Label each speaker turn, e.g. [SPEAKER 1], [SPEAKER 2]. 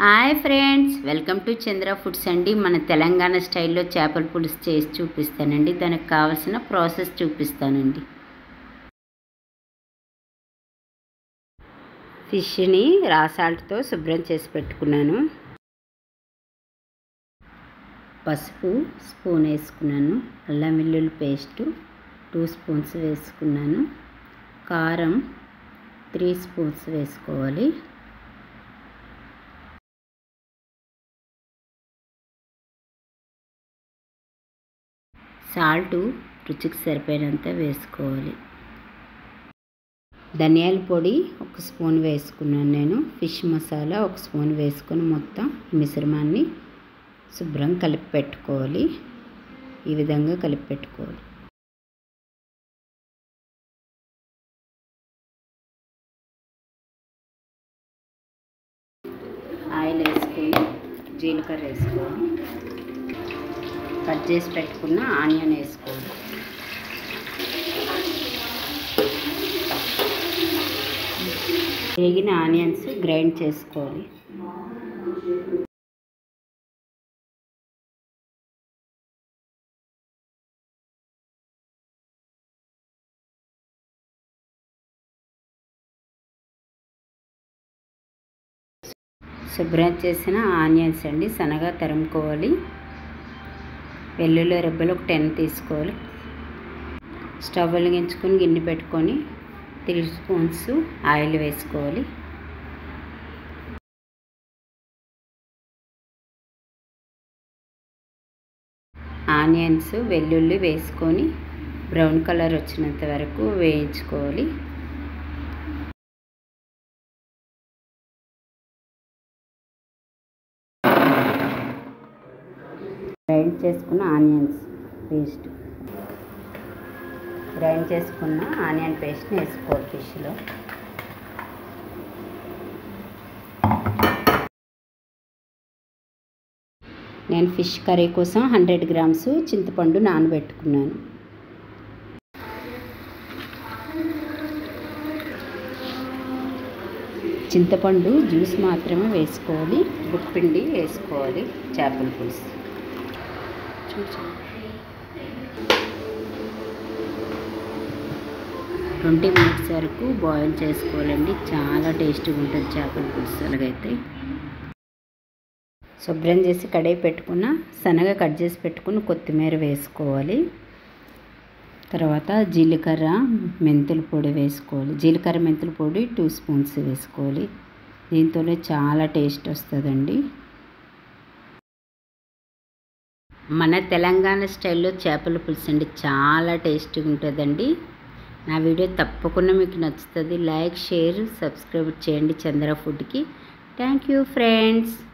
[SPEAKER 1] Hi friends welcome to Chandra foods అండి. మన తెలంగాణ స్టైల్లో చేపల పులుసు చేసి చూపిస్తానండి. దానికి కావాల్సిన ప్రాసెస్ చూపిస్తానండి. ఫిష్ని రాసాల్ట్తో శుభ్రం చేసి పెట్టుకున్నాను. పసుపు స్పూన్ వేసుకున్నాను. అల్లం వెల్లుల్లి పేస్టు టూ స్పూన్స్ వేసుకున్నాను. కారం త్రీ స్పూన్స్ వేసుకోవాలి. సాల్ట్ రుచికి సరిపోయినంత వేసుకోవాలి. ధనియాల పొడి ఒక స్పూన్ వేసుకున్నాను నేను. ఫిష్ మసాలా ఒక స్పూన్ వేసుకొని మొత్తం మిశ్రమాన్ని శుభ్రం కలిపి పెట్టుకోవాలి. ఈ విధంగా కలిపి పెట్టుకోవాలి. ఆయిల్ వేసుకొని జీలకర్ర వేసుకోవాలి. కట్ చేసి పెట్టుకున్న ఆనియన్ వేసుకోవాలి. వేగిన ఆనియన్స్ గ్రైండ్ చేసుకోవాలి. శుభ్రం చేసిన ఆనియన్స్ అండి సన్నగా తరుముకోవాలి. వెల్లుల్లి రెబ్బలు ఒక టెన్ తీసుకోవాలి. స్టవ్ వెలిగించుకొని గిన్నె పెట్టుకొని త్రీ స్పూన్స్ ఆయిల్ వేసుకోవాలి. ఆనియన్స్ వెల్లుల్లి వేసుకొని బ్రౌన్ కలర్ వచ్చినంత వరకు వేయించుకోవాలి. గ్రైండ్ చేసుకున్న ఆనియన్స్ పేస్ట్. గ్రైండ్ చేసుకున్న ఆనియన్ పేస్ట్ని వేసుకోవాలి ఫిష్లో. నేను ఫిష్ కర్రీ కోసం హండ్రెడ్ గ్రామ్స్ చింతపండు నానబెట్టుకున్నాను. చింతపండు జ్యూస్ మాత్రమే వేసుకోవాలి. గుప్పిండి వేసుకోవాలి. చేపల పులుసు. ట్వంటీ మినిట్స్ వరకు బాయిల్ చేసుకోవాలండి. చాలా టేస్టీగా ఉంటుంది చేపల పులుసు అలాగైతే శుభ్రం చేసి కడాయి పెట్టుకున్న శనగ కట్ చేసి పెట్టుకుని కొత్తిమీర వేసుకోవాలి. తర్వాత జీలకర్ర మెంతుల పొడి వేసుకోవాలి. జీలకర్ర మెంతుల పొడి టూ స్పూన్స్ వేసుకోవాలి. దీంతోనే చాలా టేస్ట్ వస్తుందండి. మన తెలంగాణ స్టైల్లో చేపల పులుసు అండి చాలా టేస్టీగా ఉంటుందండి. నా వీడియో తప్పకుండా మీకు నచ్చుతుంది. లైక్ షేర్ సబ్స్క్రైబ్ చేయండి చంద్ర ఫుడ్కి. Thank you friends.